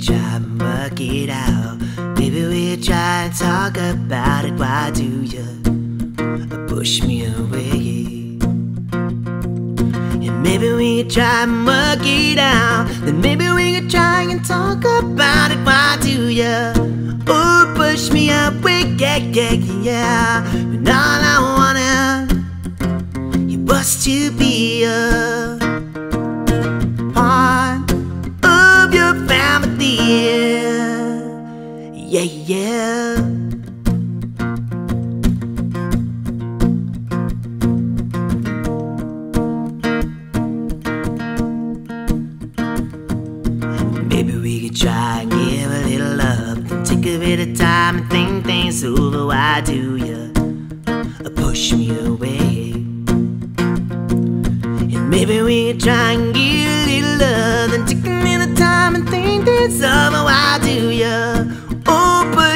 try and work it out. Maybe we try and talk about it. Why do you push me away? And maybe we could try and work it out. Then maybe we could try and talk about it. Why do you oh push me away? Yeah, yeah, yeah. When all I wanted was to be a Yeah, yeah. Maybe we could try and give a little love. Take a bit of time and think things over. Why do you push me away? And maybe we could try and give a little love. Then take a minute of time and think things over. Why do you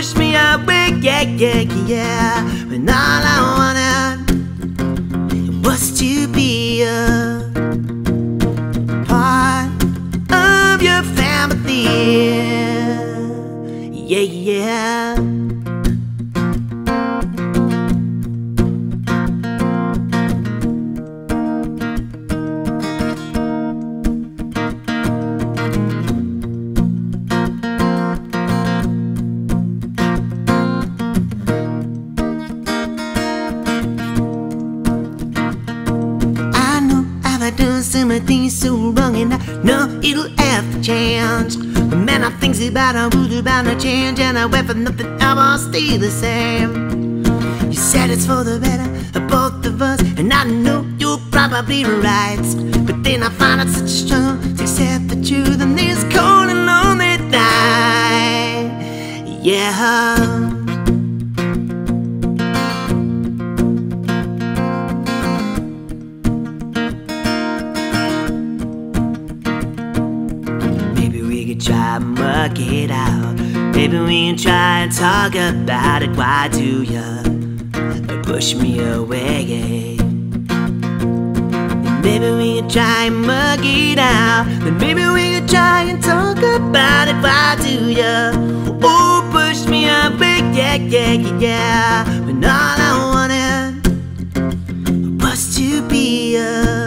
push me away? Yeah, yeah, yeah. When all I wanted was to be a part of your family. Yeah, yeah. I've some things so wrong and I know it'll have to change. But man, I think about I would about to change and I wait for nothing, I won't stay the same. You said it's for the better of both of us, and I know you're probably right. But then I find it such a struggle to accept the truth in this cold try and work it out. Maybe we can try and talk about it. Why do you push me away? Maybe we can try and work it out. Then maybe we can try and talk about it. Why do you oh push me away? Yeah, yeah, yeah, yeah. When all I wanted was to be a